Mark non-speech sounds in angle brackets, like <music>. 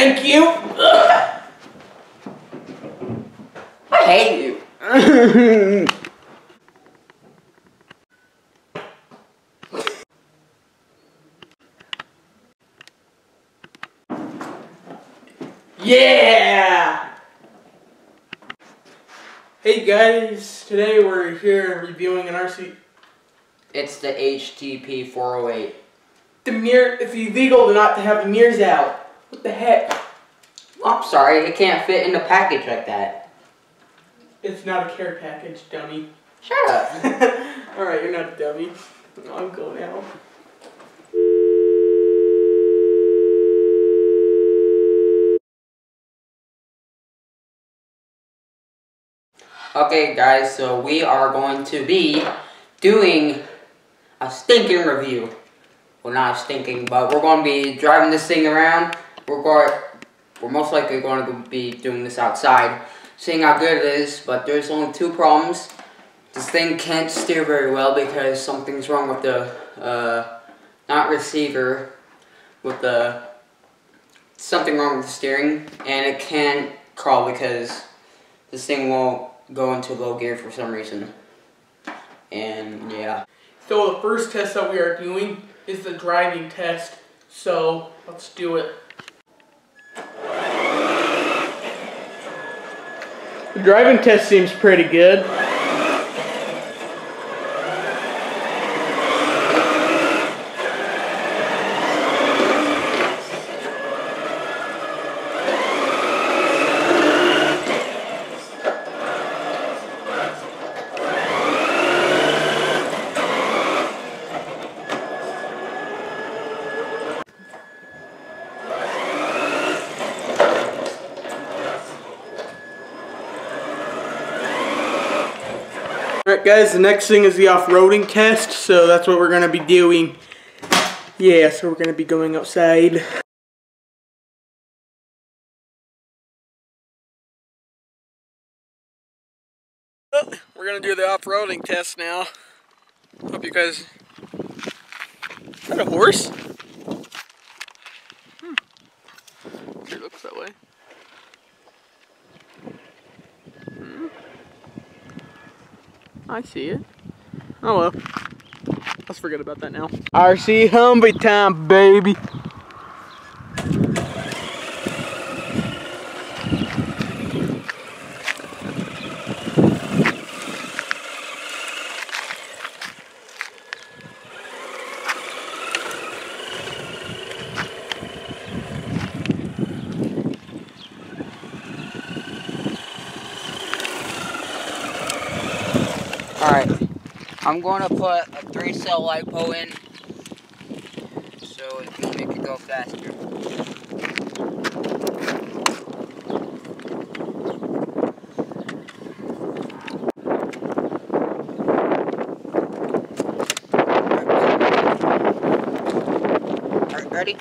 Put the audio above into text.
Thank you. I hate you. Yeah! Hey guys, today we're here reviewing an RC. It's the HG P408. The mirror, it's illegal to not to have the mirrors out. What the heck? Oh, I'm sorry, it can't fit in the package like that. It's not a care package, dummy. Shut up. <laughs> Alright, you're not a dummy. I'll go now. Okay, guys, so we are going to be doing a stinking review. Well, not stinking, but we're going to be driving this thing around. We're going, we're most likely going to be doing this outside, seeing how good it is. But there's only two problems. This thing can't steer very well because something's wrong with the, uh, not receiver, with the something wrong with the steering, and it can't crawl because this thing won't go into low gear for some reason. And yeah. So the first test that we are doing is the driving test. So let's do it. The driving test seems pretty good. Alright guys, the next thing is the off-roading test, so that's what we're going to be doing. Yeah, so we're going to be going outside. Well, we're going to do the off-roading test now. Hope you guys... Is that a horse? I see it. Oh well. Let's forget about that now. RC Humvee time, baby. Alright. I'm going to put a three cell LiPo in so it can make it go faster. Alright, ready?